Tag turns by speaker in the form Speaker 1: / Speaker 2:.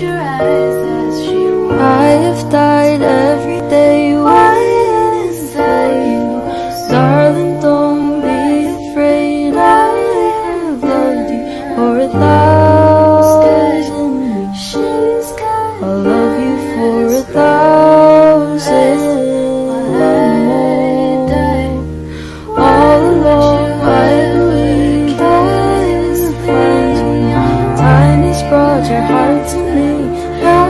Speaker 1: your eyes as she
Speaker 2: I have died every day waiting for you. Darling, don't be afraid. I have loved you for a thousand years.
Speaker 1: She's got
Speaker 2: hold your heart to me.